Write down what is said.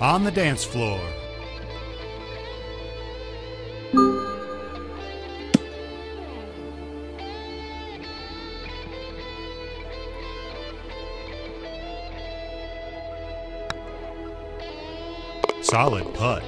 on the dance floor. Solid putt.